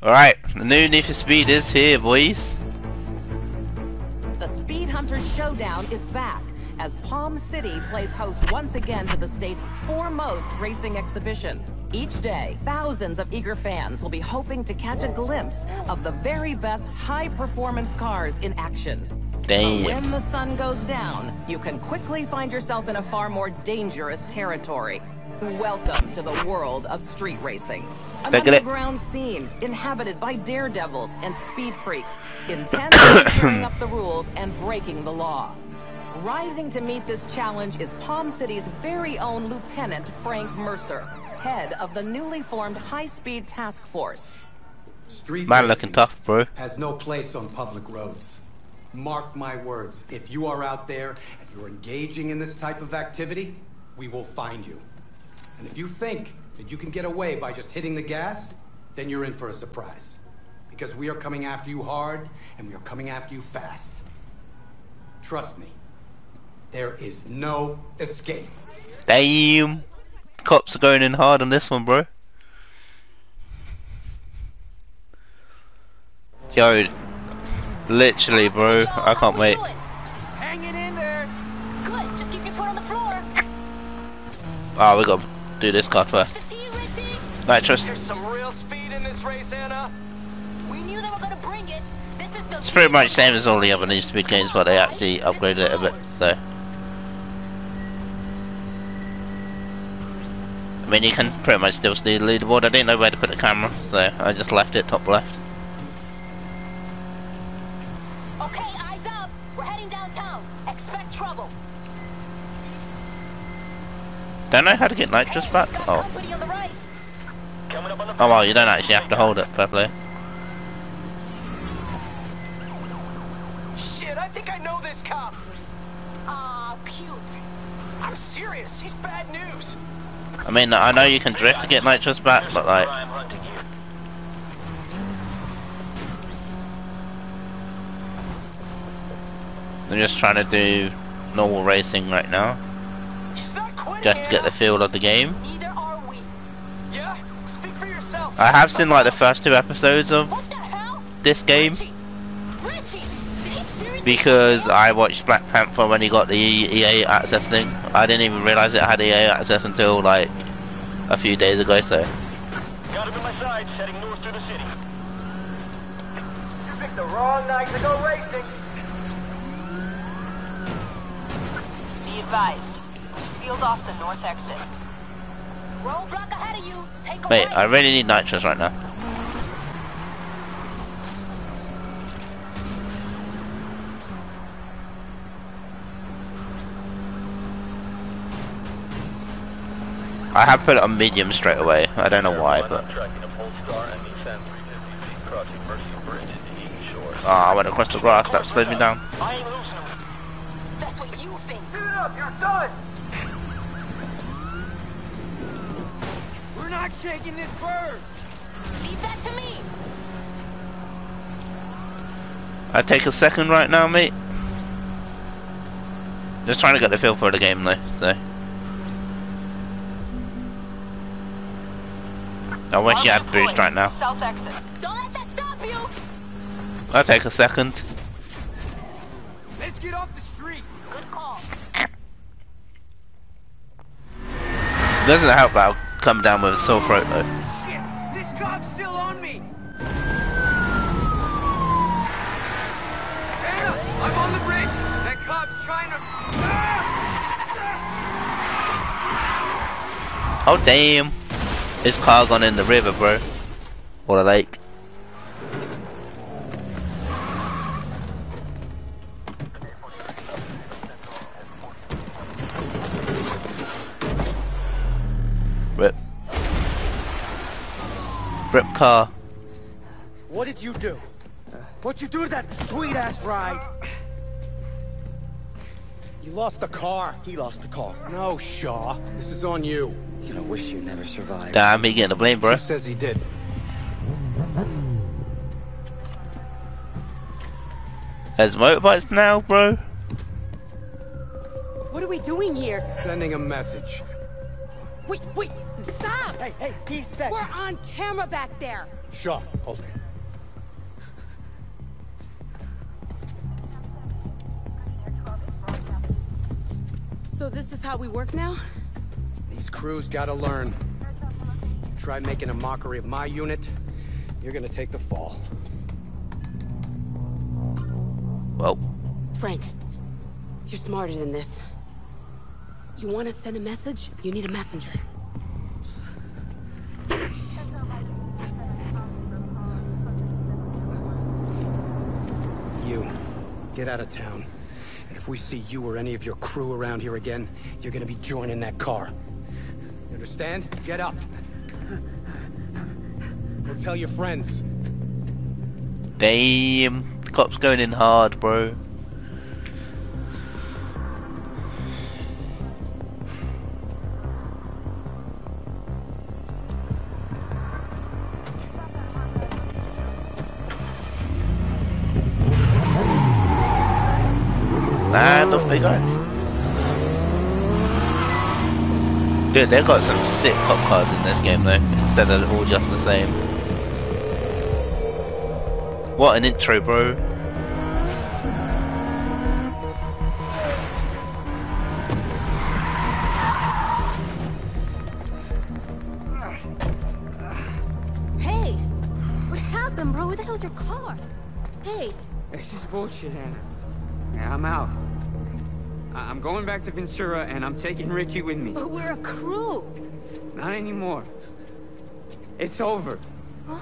Alright, the new Need for Speed is here, boys. The Speedhunters Showdown is back as Palm City plays host once again to the state's foremost racing exhibition. Each day, thousands of eager fans will be hoping to catch a glimpse of the very best high-performance cars in action. But when the sun goes down, you can quickly find yourself in a far more dangerous territory. Welcome to the world of street racing. An Look at it. underground scene inhabited by daredevils and speed freaks, intent on tearing up the rules and breaking the law. Rising to meet this challenge is Palm City's very own Lieutenant Frank Mercer, head of the newly formed High Speed Task Force. Street Man looking tough, bro. Has no place on public roads. Mark my words. If you are out there and you're engaging in this type of activity, we will find you. And if you think that you can get away by just hitting the gas, then you're in for a surprise. Because we are coming after you hard, and we are coming after you fast. Trust me, there is no escape. Damn. Cops are going in hard on this one, bro. Yo, literally, bro. I can't wait. Hanging in there. Good, just keep your foot on the floor. Ah, we gotta do this card first. Nitrous. There's some real speed in this race, Ana. We knew they were gonna bring it. This is the It's pretty much the same as all the other Need for Speed games, but they actually upgraded it a bit, so. I mean, you can pretty much still see the leaderboard. I didn't know where to put the camera, so I just left it top left. Okay, eyes up. We're heading downtown. Expect trouble. Don't know how to get nitrous back? Oh. company on the right. Coming up on the Oh well, you don't actually have to hold it, play. Shit, I think I know this cop. Ah, cute. I'm serious. He's bad news. I mean, I know you can drift to get nitrous back, but like, Crime hunting you. I'm just trying to do normal racing right now, He's not quitting. just to get the feel of the game. Neither are we. Yeah, speak for yourself. I have seen like the first two episodes of What the hell? this game Richie. Richie. Did he seriously because I watched Black Panther when he got the EA access thing. I didn't even realize it had EA access until like a few days ago. So Got him in my sights, heading north through the city. You picked the wrong night to go racing. Be advised. We sealed off the north exit. Roadblock ahead of you. Take a mate, right. I really need nitrous right now. I have put it on medium straight away. I don't know why, but ah, I went across the grass. That slowed me down. I ain't losing. That's what you think. Give it up, you're done. We're not shaking this bird. Leave that to me. I take a second right now, mate. Just trying to get the feel for the game, though. So I wish you had boost right now. Don't let that stop you. I'll take a second. Let's get off the street. Good call. Doesn't help that I'll come down with a sore throat though. Shit, this cop's still on me. Ana, I'm on the bridge. That cop's trying to. Ah! Oh damn! His car gone in the river, bro. Or the lake. Rip car. What did you do? What'd you do to that sweet ass ride? You lost the car. He lost the car. No, Shaw. This is on you. You're gonna wish you never survived. Damn, he getting the blame, bro. Who says he did? There's motorbikes now, bro. What are we doing here? Sending a message. Wait, wait, stop! Hey, hey, he said. We're on camera back there. Shaw, hold it. So this is how we work now? These crews gotta learn. Try making a mockery of my unit, you're gonna take the fall. Well, Frank, you're smarter than this. You want to send a message? You need a messenger. You, get out of town. And if we see you or any of your crew around here again, you're gonna be joining that car. You understand? Get up. Go tell your friends. damn, the um, cops going in hard, bro. Dude, they've got some sick cop cars in this game though, instead of all just the same. What an intro, bro. Hey! What happened, bro? Where the hell's your car? Hey! This is bullshit, Ana. Yeah, I'm out. I- I'm going back to Ventura, and I'm taking Richie with me. But we're a crew! Not anymore. It's over. What?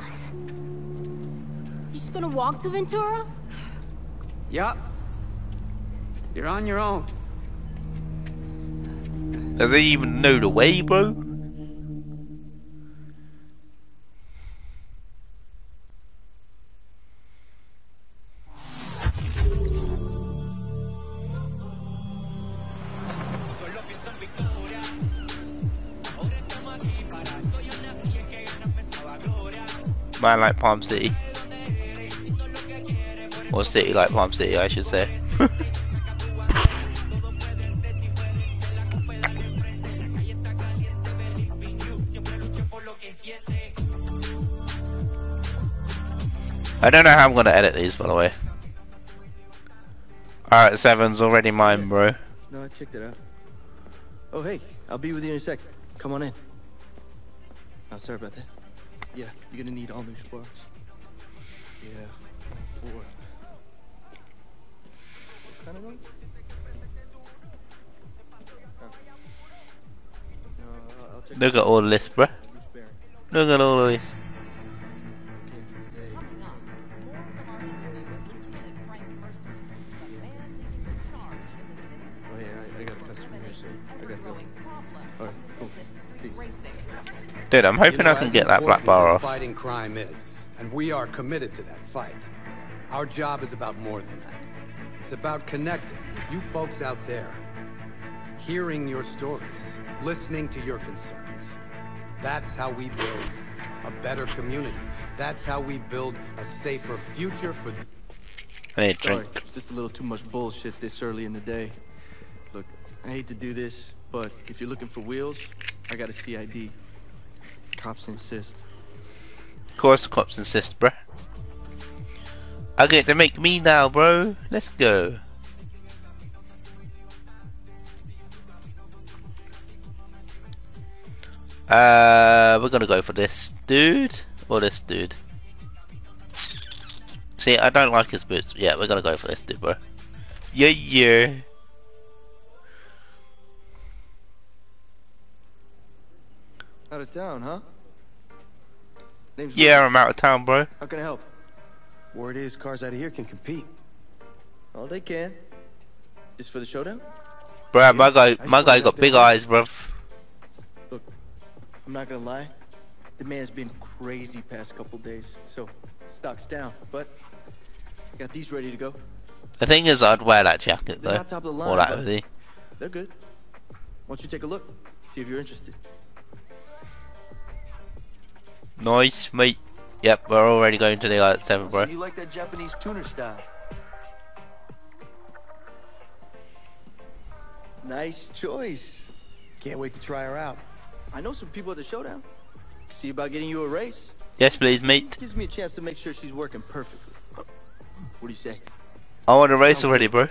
You just gonna walk to Ventura? Yup. You're on your own. Does he even know the way, bro? Man like Palm City. Or city like Palm City, I should say. I don't know how I'm gonna edit these, by the way. Alright, seven's already mine, bro. No, I checked it out. Oh, hey, I'll be with you in a sec. Come on in. Oh, sorry about that. Yeah, you're gonna need all new sparks. Yeah, four. What kind of one? No, I'll- I'll check Look at all this, bro. Look at all this. Dude, I'm hoping You know, I can get that black bar as off. Fighting crime is, and we are committed to that fight. Our job is about more than that. It's about connecting with you folks out there, hearing your stories, listening to your concerns. That's how we build a better community. That's how we build a safer future for. th- I need a Sorry, drink. it's just a little too much bullshit this early in the day. Look, I hate to do this, but if you're looking for wheels, I got a CID. Cops insist. Of course the cops insist, bro. I get to make me now, bro. Let's go. Uh, we're gonna go for this dude or this dude. See, I don't like his boots. Yeah, we're gonna go for this dude, bro. Yeah, yeah. Out of town, huh? Name's Yeah, Lucas. I'm out of town, bro. How can I help? Word is, cars out of here can compete. Oh, they can. Just for the showdown? Bro, my guy, my guy got big eyes, bro. Look, I'm not gonna lie. The man's been crazy past couple days, so stock's down. But I got these ready to go. The thing is, I'd wear that jacket They're though, not top of the or line, that but- hoodie. They're good. Why don't you take a look? See if you're interested. Nice, mate. Yep, we're already going to the uh, seven, bro. So you like that Japanese tuner style? Nice choice. Can't wait to try her out. I know some people at the showdown. See about getting you a race. Yes, please, mate. Gives me a chance to make sure she's working perfectly. What do you say? I want a race already, bro.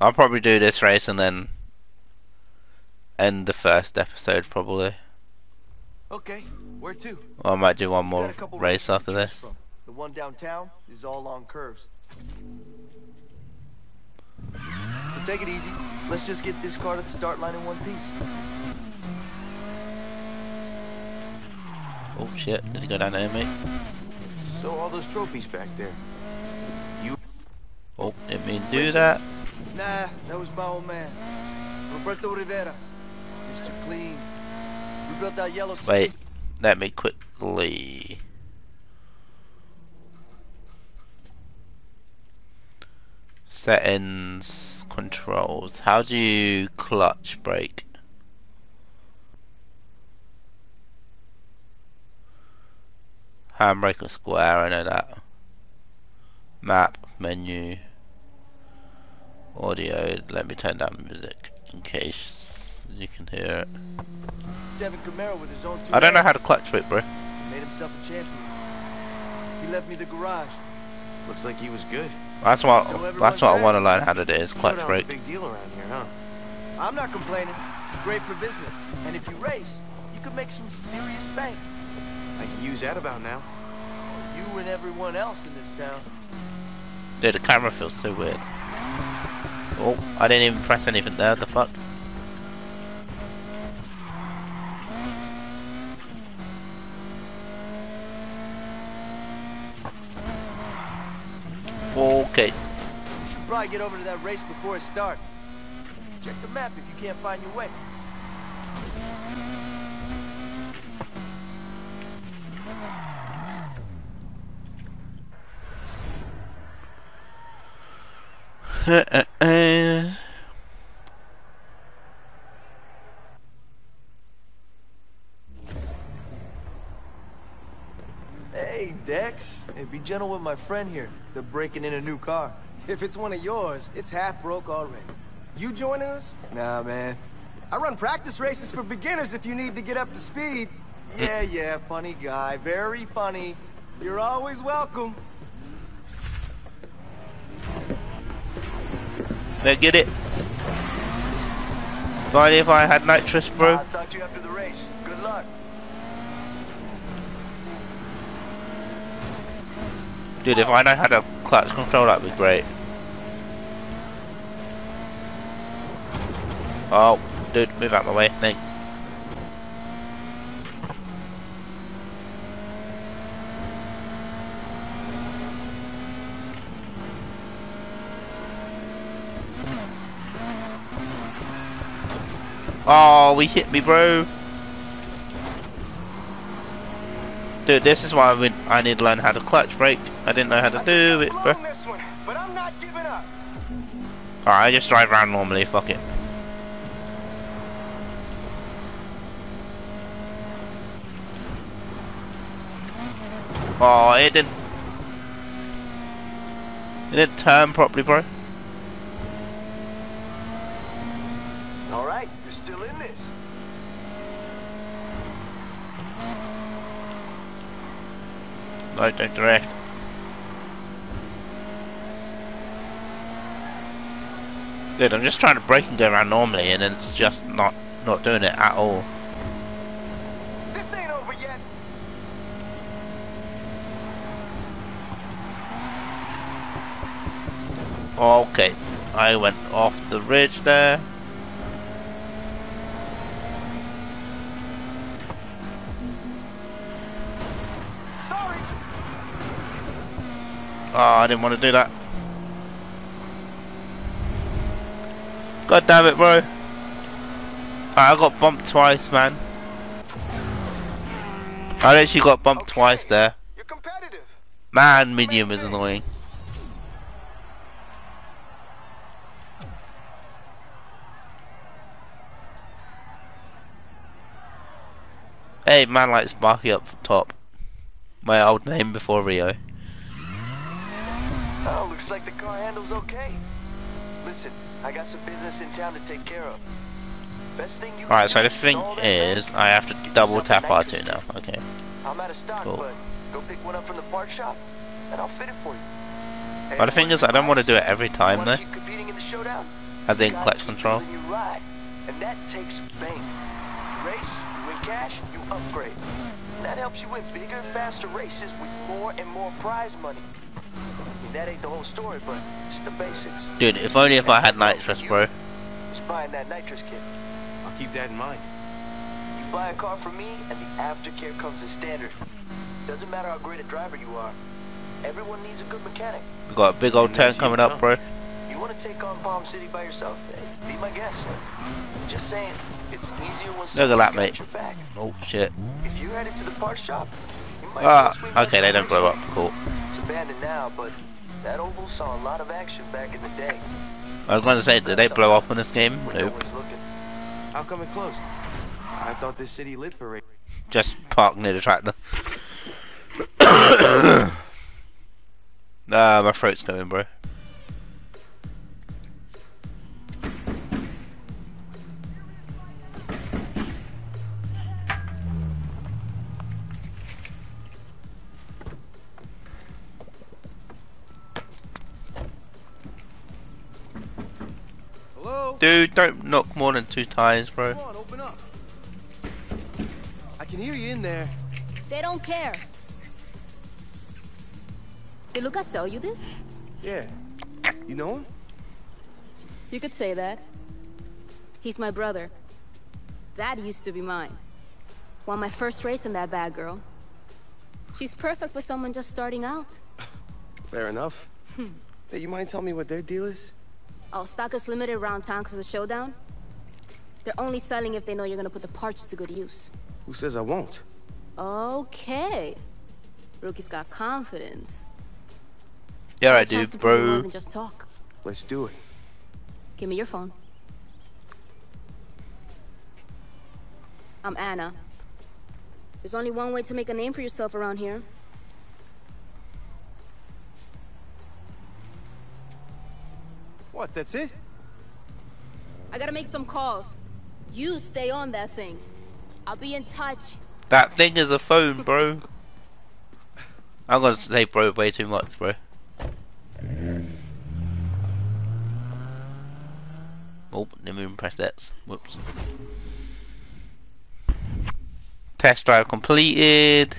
I'll probably do this race and then end the first episode, probably. Okay, where to? Or I might do one more race after this. from. The one downtown is all on curves. So take it easy. Let's just get this car to the start line in one piece. Oh shit, did he go down there, mate? So all those trophies back there. You Oh, didn't mean do that. Nah, that was my old man. Roberto Rivera. Mr. Clean. We built that yellow Wait, let me quickly. Settings, controls. How do you clutch brake? Handbrake or square, I know that. Map, menu, audio. Let me turn down music in case you can hear it. Devin Camaro with his own two I don't know how to clutch it, bro. He Made himself a champion. He left me the garage. Looks like he was good. That's what So that's what I want to learn how to do is clutch Showdown's brake. big deal around here, huh? I'm not complaining. It's great for business. And if you race, you could make some serious bank. I can use that about now. You and everyone else in this town. Dude, the camera feels so weird. Oh, I didn't even press anything there. The fuck? Okay. You should probably get over to that race before it starts. Check the map if you can't find your way. Hey, uh, uh, uh. Dex. and be gentle with my friend here. They're breaking in a new car. If it's one of yours, it's half broke already. You joining us? Nah, man. I run practice races for beginners if you need to get up to speed. Yeah, yeah, funny guy. Very funny. You're always welcome. Now get it. Mind if I had nitrous, bro? I'll talk to you after the race. Good luck. Dude, if I know how to clutch control, that'd be great. Oh, dude, move out of my way. Thanks. Oh, we hit me, bro. Dude, this is why I, I need to learn how to clutch brake. I didn't know how to do it, bro. This one, but I'm not giving up. Alright, I just drive around normally, fuck it. Oh, it didn't... It didn't turn properly, bro. All right, you're still in this. Don't direct. Dude, I'm just trying to break and go around normally, and it's just not not doing it at all. This ain't over yet. Okay, I went off the ridge there. Oh, I didn't want to do that. God damn it, bro. I got bumped twice, man. I actually got bumped twice there. You're competitive. Man, medium is annoying. Hey, man like Sparky up top. My old name before Rio. Oh, looks like the car handles okay. Listen, I got some business in town to take care of. Best thing you Alright, so the thing all is, I have to double tap R2 now. Okay. I'm out of stock, Cool. but go pick one up from the part shop, and I'll fit it for you. Hey, But the thing is, I don't want to do it every time though. keep competing in the showdown? As in clutch control. ride, and that takes bank. You race, you win cash, you upgrade. And that helps you win bigger, faster races with more and more prize money. I mean, that ain't the whole story, but it's the basics. Dude, if only if I had nitrous, bro. Just buying that nitrous kit. I'll keep that in mind. You buy a car from me, and the aftercare comes as standard. Doesn't matter how great a driver you are. Everyone needs a good mechanic. We got a big old And turn coming up, bro. You want to take on Palm City by yourself? Be my guest. Just saying, it's easier when Look at someone's that, got mate. your back. Oh shit. If you're headed to the parts shop, you might Ah, want to swing back okay, they don't blow up. Cool. It's abandoned now, but that oval saw a lot of action back in the day. I was gonna say, did they blow up on this game? Nope. one's looking. How come it closed? I thought this city lit for race. Just parked near the tractor. nah, my throat's going, bro. Dude, don't knock more than two times, bro. Come on, open up. I can hear you in there. They don't care. Did Lucas sell you this? Yeah. You know him? You could say that. He's my brother. That used to be mine. Won my first race in that bad girl. She's perfect for someone just starting out. Fair enough. Hmm. hey, you mind telling me what their deal is? Oh, stock is limited around town because of the showdown. They're only selling if they know you're gonna put the parts to good use. Who says I won't? Okay. Rookie's got confidence. Yeah, I Chance do, to prove more bro. just talk. Let's do it. Give me your phone. I'm Ana. There's only one way to make a name for yourself around here. What, that's it? I gotta make some calls. You stay on that thing. I'll be in touch. That thing is a phone, bro. I'm gonna say bro way too much, bro. Oh, didn't even press X. Whoops. Test drive completed.